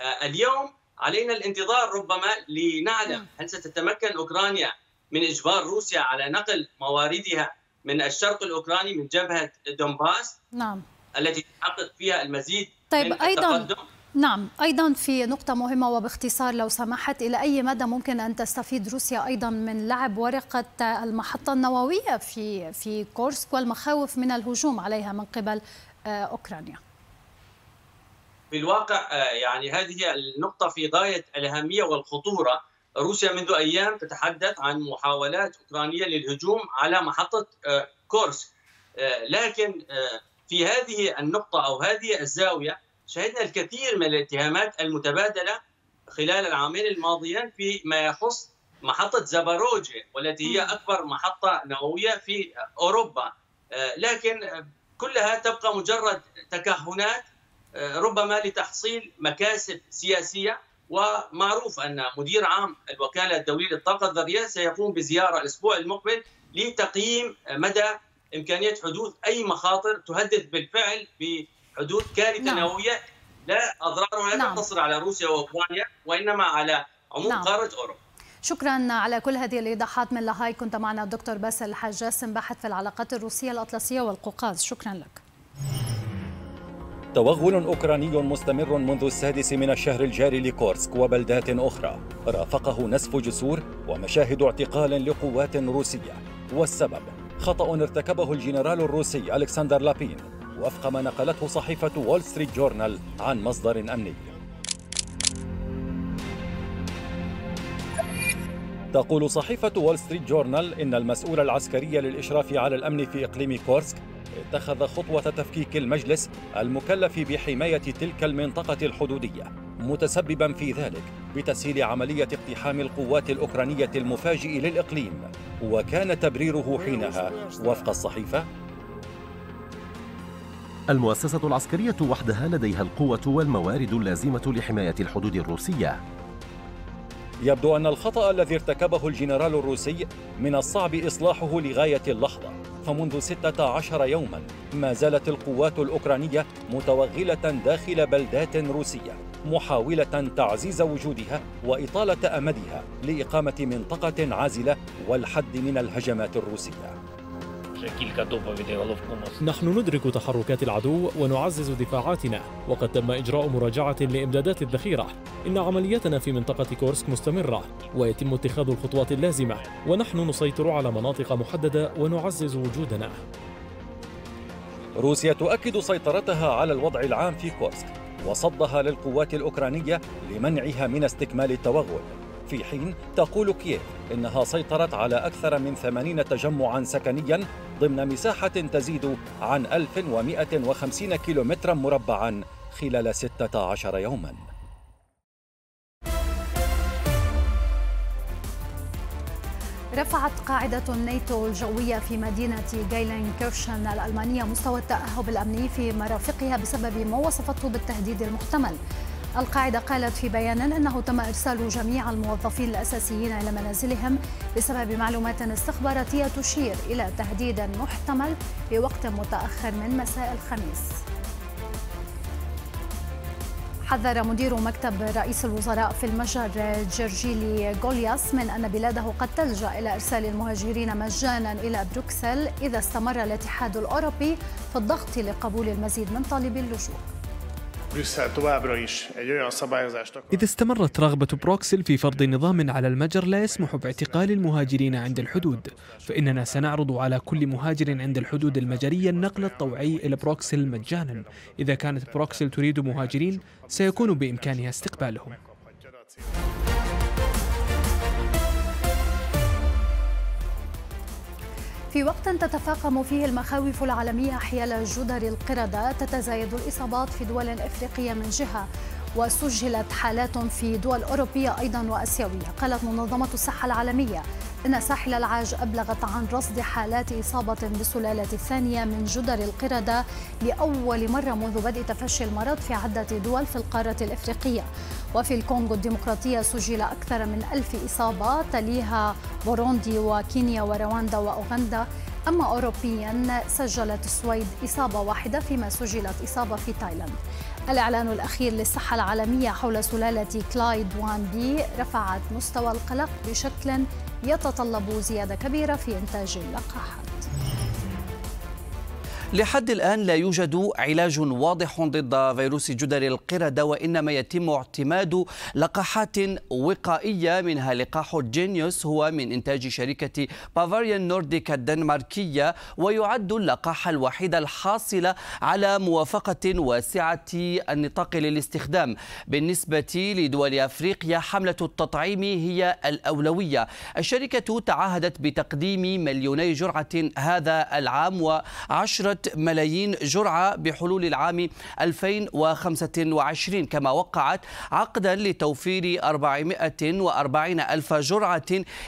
اليوم علينا الانتظار ربما لنعلم هل ستتمكن أوكرانيا من إجبار روسيا على نقل مواردها من الشرق الأوكراني من جبهة دونباس
نعم.
التي تحقق فيها المزيد
طيب
من
أيضا
التقدم.
نعم أيضا في نقطة مهمة وباختصار لو سمحت إلى أي مدى ممكن أن تستفيد روسيا أيضا من لعب ورقة المحطة النووية في في كورسك والمخاوف من الهجوم عليها من قبل آه، أوكرانيا؟
في الواقع آه، يعني هذه النقطة في غاية الأهمية والخطورة. روسيا منذ أيام تتحدث عن محاولات أوكرانية للهجوم على محطة آه، كورسك. لكن في هذه النقطة أو هذه الزاوية شهدنا الكثير من الاتهامات المتبادلة خلال العامين الماضيين فيما يخص محطة زاباروجي والتي هي أكبر محطة نووية في أوروبا. آه، لكن كلها تبقى مجرد تكهنات آه، ربما لتحصيل مكاسب سياسية ومعروف أن مدير عام الوكالة الدولية للطاقة الذرية سيقوم بزيارة الأسبوع المقبل لتقييم مدى إمكانية حدوث أي مخاطر تهدد بالفعل حدوث كارثة نعم. نووية لا اضرارها لا نعم. تقتصر على روسيا وأوكرانيا وإنما على عموم نعم. قارة أوروبا
شكرا على كل هذه الإيضاحات من لاهاي كنت معنا الدكتور باسل الحجاسم باحث في العلاقات الروسية الأطلسية والقوقاز شكرا لك
توغل أوكراني مستمر منذ السادس من الشهر الجاري لكورسك وبلدات أخرى. رافقه نسف جسور ومشاهد اعتقال لقوات روسية. والسبب خطأ ارتكبه الجنرال الروسي ألكسندر لابين. وفق ما نقلته صحيفة وول ستريت جورنال عن مصدر أمني. تقول صحيفة وول ستريت جورنال إن المسؤول العسكري للإشراف على الأمن في إقليم كورسك اتخذ خطوة تفكيك المجلس المكلف بحماية تلك المنطقة الحدودية متسببا في ذلك بتسهيل عملية اقتحام القوات الأوكرانية المفاجئ للإقليم. وكان تبريره حينها. وفق الصحيفة.
المؤسسة العسكرية وحدها لديها القوة والموارد اللازمة لحماية الحدود الروسية.
يبدو أن الخطأ الذي ارتكبه الجنرال الروسي من الصعب إصلاحه لغاية اللحظة. فمنذ 16 يوما ما زالت القوات الأوكرانية متوغلة داخل بلدات روسية محاولة تعزيز وجودها وإطالة أمدها لإقامة منطقة عازلة والحد من الهجمات الروسية.
نحن ندرك تحركات العدو ونعزز دفاعاتنا وقد تم إجراء مراجعة لإمدادات الذخيرة. إن عملياتنا في منطقة كورسك مستمرة ويتم اتخاذ الخطوات اللازمة ونحن نسيطر على مناطق محددة ونعزز وجودنا.
روسيا تؤكد سيطرتها على الوضع العام في كورسك وصدها للقوات الأوكرانية لمنعها من استكمال التوغل. في حين تقول كييف إنها سيطرت على أكثر من 80 تجمعا سكنيا ضمن مساحة تزيد عن 1150 كيلومترا مربعا خلال 16 يوما.
رفعت قاعدة الناتو الجوية في مدينة جايلنكيرشن الألمانية مستوى التأهب الأمني في مرافقها بسبب ما وصفته بالتهديد المحتمل. القاعدة قالت في بيان أنه تم إرسال جميع الموظفين الأساسيين إلى منازلهم بسبب معلومات استخباراتية تشير إلى تهديد محتمل في وقت متأخر من مساء الخميس. حذر مدير مكتب رئيس الوزراء في المجر جرجيلي غولياس من أن بلاده قد تلجأ إلى إرسال المهاجرين مجانا إلى بروكسل إذا استمر الاتحاد الأوروبي في الضغط لقبول المزيد من طالبي اللجوء.
إذا استمرت رغبة بروكسل في فرض نظام على المجر لا يسمح باعتقال المهاجرين عند الحدود فإننا سنعرض على كل مهاجر عند الحدود المجرية النقل الطوعي إلى بروكسل مجانا. إذا كانت بروكسل تريد مهاجرين سيكون بإمكانها استقبالهم.
في وقت تتفاقم فيه المخاوف العالمية حيال جدري القردة تتزايد الإصابات في دول إفريقية من جهة. وسجلت حالات في دول أوروبية أيضا وأسيوية. قالت منظمة الصحة العالمية إن ساحل العاج أبلغت عن رصد حالات إصابة بالسلالة الثانية من جدري القردة لأول مرة منذ بدء تفشي المرض في عدة دول في القارة الإفريقية. وفي الكونغو الديمقراطية سجل أكثر من ألف إصابة تليها بوروندي وكينيا ورواندا وأوغندا. أما أوروبيا سجلت السويد إصابة واحدة فيما سجلت إصابة في تايلاند. الإعلان الأخير للصحة العالمية حول سلالة clade one b رفعت مستوى القلق بشكل يتطلب زيادة كبيرة في إنتاج اللقاحات.
لحد الآن لا يوجد علاج واضح ضد فيروس جدري القردة وإنما يتم اعتماد لقاحات وقائية منها لقاح جينيوس هو من إنتاج شركة بافاريان نورديك الدنماركية ويعد اللقاح الوحيد الحاصل على موافقة واسعة النطاق للاستخدام. بالنسبة لدول أفريقيا حملة التطعيم هي الأولوية. الشركة تعهدت بتقديم مليوني جرعة هذا العام وعشرة ملايين جرعة بحلول العام 2025 كما وقعت عقدا لتوفير 440 ألف جرعة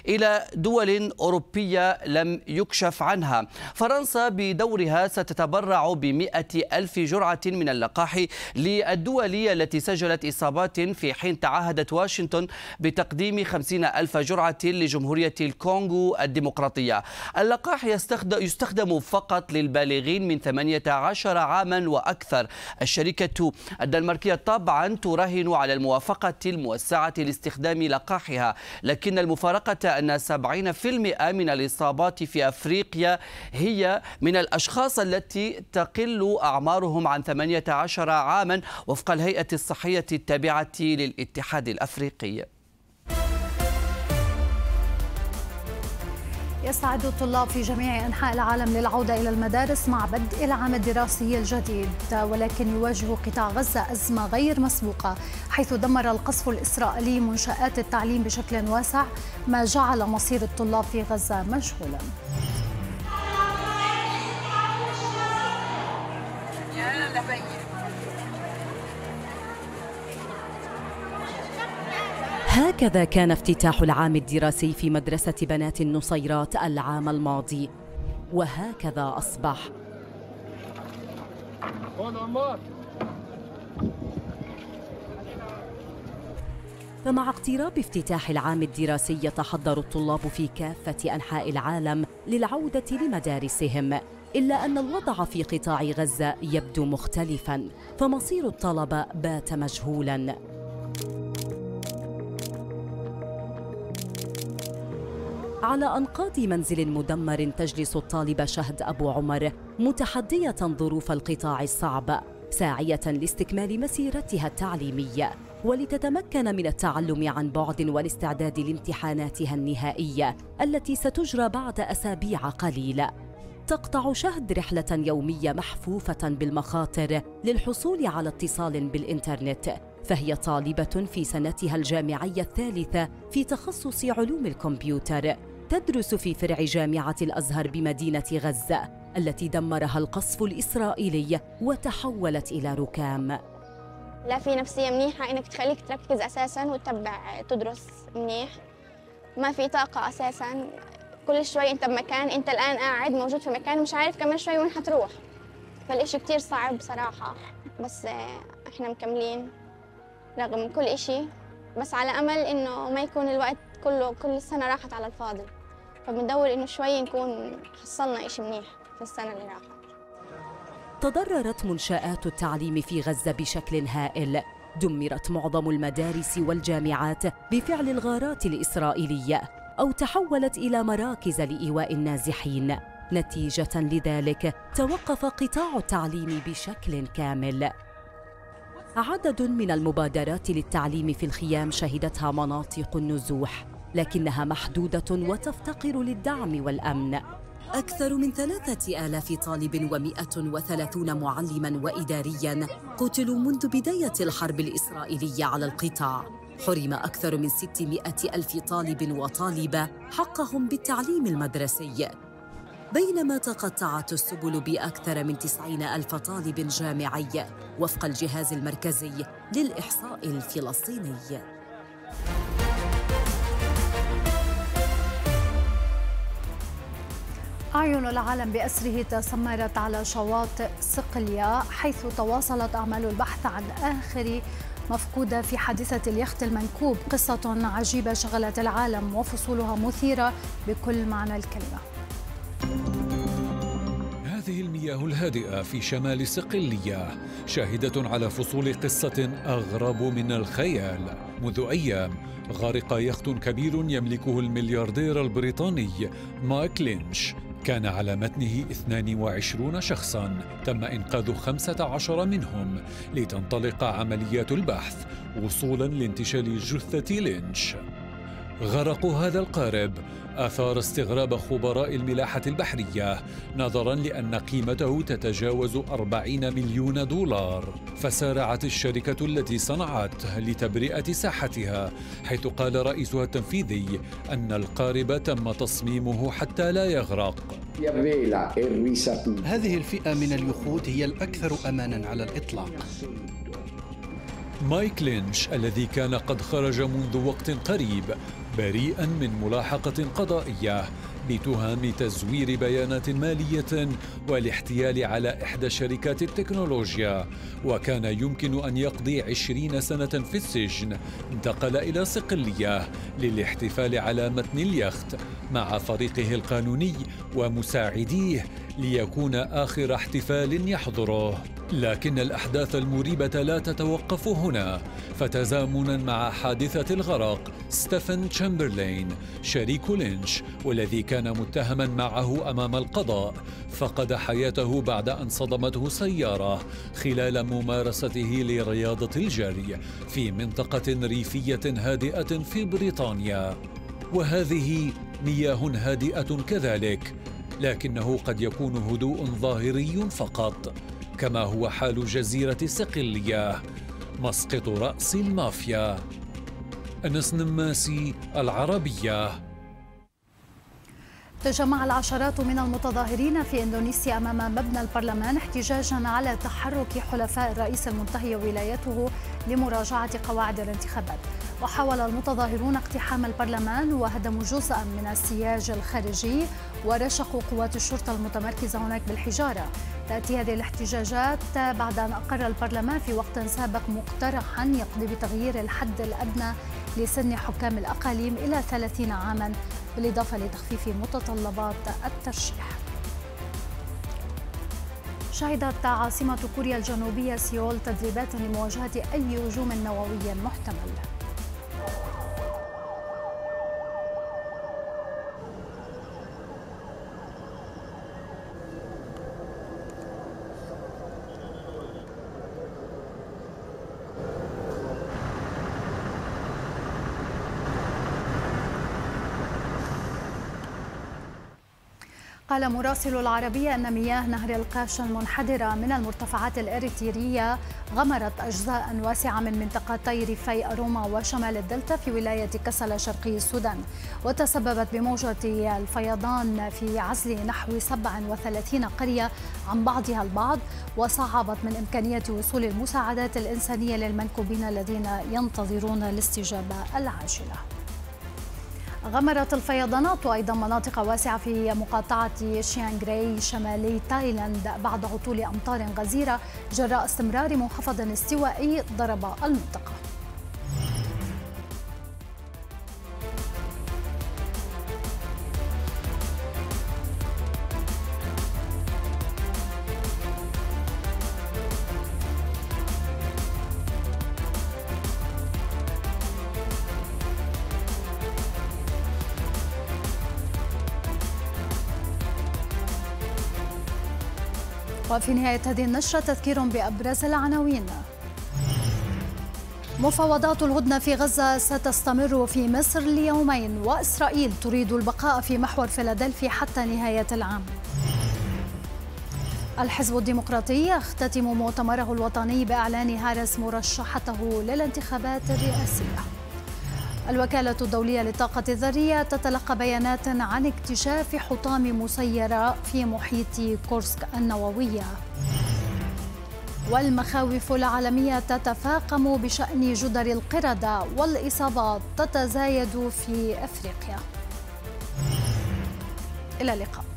إلى دول أوروبية لم يكشف عنها. فرنسا بدورها ستتبرع بمئة ألف جرعة من اللقاح للدول التي سجلت إصابات في حين تعهدت واشنطن بتقديم 50 ألف جرعة لجمهورية الكونغو الديمقراطية. اللقاح يستخدم فقط للبالغين من 18 عاما وأكثر. الشركة الدنماركية طبعا تراهن على الموافقة الموسعة لاستخدام لقاحها لكن المفارقة أن 70% من الإصابات في أفريقيا هي من الأشخاص التي تقل أعمارهم عن 18 عاما وفق الهيئة الصحية التابعة للاتحاد الأفريقي.
يستعد الطلاب في جميع أنحاء العالم للعودة إلى المدارس مع بدء العام الدراسي الجديد. ولكن يواجه قطاع غزة أزمة غير مسبوقة حيث دمر القصف الإسرائيلي منشآت التعليم بشكل واسع ما جعل مصير الطلاب في غزة مجهولا.
هكذا كان افتتاح العام الدراسي في مدرسة بنات النصيرات العام الماضي. وهكذا أصبح. فمع اقتراب افتتاح العام الدراسي يتحضر الطلاب في كافة أنحاء العالم للعودة لمدارسهم إلا أن الوضع في قطاع غزة يبدو مختلفاً فمصير الطلبة بات مجهولاً. على أنقاض منزل مدمر تجلس الطالبة شهد أبو عمر متحدية ظروف القطاع الصعب ساعية لاستكمال مسيرتها التعليمية ولتتمكن من التعلم عن بعد والاستعداد لامتحاناتها النهائية التي ستجرى بعد أسابيع قليلة تقطع شهد رحلة يومية محفوفة بالمخاطر للحصول على اتصال بالإنترنت فهي طالبة في سنتها الجامعية الثالثة في تخصص علوم الكمبيوتر. تدرس في فرع جامعة الأزهر بمدينة غزة التي دمرها القصف الإسرائيلي وتحولت إلى ركام.
لا في نفسية منيحة إنك تخليك تركز أساساً وتتبع تدرس منيح. ما في طاقة أساساً. كل شوي أنت بمكان أنت الآن قاعد موجود في مكان مش عارف كمان شوي وين حتروح. فالإشي كتير صعب بصراحة بس إحنا مكملين رغم كل إشي. بس على أمل إنه ما يكون الوقت كله كل السنة راحت على الفاضي فبندور إنه شوي نكون حصلنا إشي منيح في السنة اللي راحت.
تضررت منشآت التعليم في غزة بشكل هائل. دمرت معظم المدارس والجامعات بفعل الغارات الإسرائيلية أو تحولت إلى مراكز لإيواء النازحين. نتيجة لذلك توقف قطاع التعليم بشكل كامل. عدد من المبادرات للتعليم في الخيام شهدتها مناطق النزوح. لكنها محدودة وتفتقر للدعم والأمن. أكثر من ثلاثة آلاف طالب ومئة وثلاثون معلما وإداريا قتلوا منذ بداية الحرب الإسرائيلية على القطاع. حرم أكثر من 600 ألف طالب وطالبة حقهم بالتعليم المدرسي. بينما تقطعت السبل بأكثر من 90 ألف طالب جامعي وفق الجهاز المركزي للإحصاء الفلسطيني.
أعين العالم بأسره تسمرت على شواطئ صقلية حيث تواصلت أعمال البحث عن آخر مفقودة في حادثة اليخت المنكوب. قصة عجيبة شغلت العالم وفصولها مثيرة بكل معنى الكلمة.
هذه المياه الهادئة في شمال صقلية شاهدة على فصول قصة أغرب من الخيال. منذ أيام غرق يخت كبير يملكه الملياردير البريطاني مايك لينش كان على متنه 22 شخصا تم إنقاذ 15 منهم لتنطلق عمليات البحث وصولا لانتشال جثة لينش. غرق هذا القارب. أثار استغراب خبراء الملاحة البحرية نظرا لأن قيمته تتجاوز 40 مليون دولار. فسارعت الشركة التي صنعته لتبرئة ساحتها حيث قال رئيسها التنفيذي أن القارب تم تصميمه حتى لا يغرق.
هذه الفئة من اليخوت هي الأكثر أمانا على الإطلاق.
مايك لينش الذي كان قد خرج منذ وقت قريب بريئا من ملاحقة قضائية بتهم تزوير بيانات مالية والاحتيال على إحدى شركات التكنولوجيا. وكان يمكن أن يقضي عشرين سنة في السجن. انتقل إلى صقلية للاحتفال على متن اليخت مع فريقه القانوني ومساعديه ليكون آخر احتفال يحضره. لكن الأحداث المريبة لا تتوقف هنا. فتزامنا مع حادثة الغرق ستيفن تشامبرلين شريك لينش والذي كان متهما معه أمام القضاء فقد حياته بعد أن صدمته سيارة خلال ممارسته لرياضة الجري في منطقة ريفية هادئة في بريطانيا. وهذه مياه هادئة كذلك. لكنه قد يكون هدوء ظاهري فقط كما هو حال جزيرة صقلية مسقط رأس المافيا. أنس نماسي العربية.
تجمع العشرات من المتظاهرين في إندونيسيا أمام مبنى البرلمان احتجاجا على تحرك حلفاء الرئيس المنتهي ولايته لمراجعة قواعد الانتخابات. وحاول المتظاهرون اقتحام البرلمان وهدموا جزءا من السياج الخارجي ورشقوا قوات الشرطة المتمركزة هناك بالحجارة. تأتي هذه الاحتجاجات بعد أن أقر البرلمان في وقت سابق مقترحا يقضي بتغيير الحد الأدنى لسن حكام الأقاليم إلى 30 عاما بالإضافة لتخفيف متطلبات الترشيح. شهدت عاصمة كوريا الجنوبية سيول تدريبات لمواجهة أي هجوم نووي محتمل. قال مراسل العربية أن مياه نهر القاش المنحدرة من المرتفعات الإريترية غمرت أجزاء واسعة من منطقتي ريفي أروما وشمال الدلتا في ولاية كسلا شرقي السودان. وتسببت بموجة الفيضان في عزل نحو 37 قرية عن بعضها البعض وصعبت من إمكانية وصول المساعدات الإنسانية للمنكوبين الذين ينتظرون الاستجابة العاجلة. غمرت الفيضانات أيضا مناطق واسعة في مقاطعة شيانغري شمالي تايلاند بعد هطول أمطار غزيرة جراء استمرار منخفض استوائي ضرب المنطقة. وفي نهاية هذه النشرة تذكير بأبرز العناوين. مفاوضات الهدنة في غزة ستستمر في مصر ليومين وإسرائيل تريد البقاء في محور فيلادلفي حتى نهاية العام. الحزب الديمقراطي يختتم مؤتمره الوطني بإعلان هاريس مرشحته للانتخابات الرئاسية. الوكالة الدولية للطاقة الذرية تتلقى بيانات عن اكتشاف حطام مسيرة في محيط كورسك النووية. والمخاوف العالمية تتفاقم بشأن جدر القردة والإصابات تتزايد في أفريقيا. إلى اللقاء.